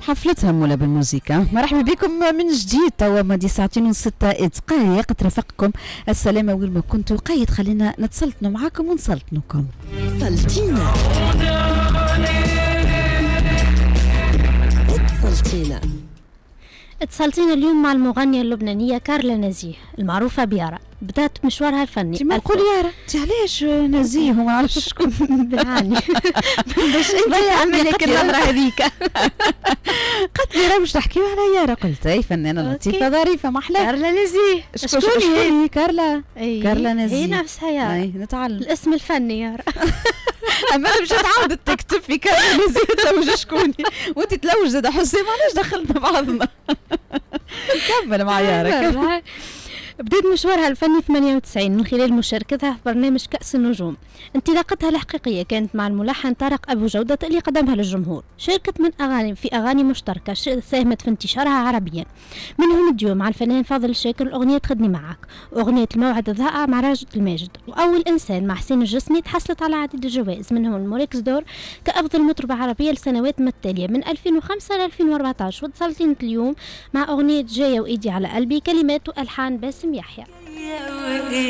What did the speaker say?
حفلتها مولا بالموسيقى؟ مرحبا بكم من جديد. توا ماضي ساعتين وستة دقائق. ترافقكم السلامة وين ما كنتوا. قايد خلينا نتسلطنوا معاكم ونسلطنوكم. سلطينا اتصلتينا اليوم مع المغنية اللبنانية كارلا نزيه المعروفة بيارا بدأت مشوارها الفني. انت ما ألف- تقول يارا انت علاش نزيه؟ وما نعرفش شكون. بالعاني باش انت تعمل هيك النظرة هذيك. قالت لي راه باش نحكيو على يارا قلت أي فنانة لطيفة ظريفة ما أحلى كارلا نزيه. شكون هي؟ كارلا. كارلا نزيه. هي نفسها يارا نتعلم. الاسم الفني يارا أنا مش تعاود تكتب في كارلا نزيه تلوج شكون وانت تلوج زاد حسين علاش دخلنا بعضنا. كمل مع يارا كمل بدأت مشوارها الفني 98 من خلال مشاركتها في برنامج كأس النجوم. انطلاقتها الحقيقية كانت مع الملحن طارق أبو جودة اللي قدمها للجمهور. شاركت من أغاني في أغاني مشتركة ساهمت في انتشارها عربيا. منهم الديو مع الفنان فاضل الشاكر الأغنية تخدني معك أغنية الموعد الضائع مع راجد الماجد. وأول إنسان مع حسين الجسمي تحصلت على عديد الجوائز منهم الموريكس دور كأفضل مطربة عربية لسنوات متتالية من 2005 ل 2014 واتصلت اليوم مع أغنية جاية وإيدي على قلبي كلمات وألحان باسم يحيى. على قلبي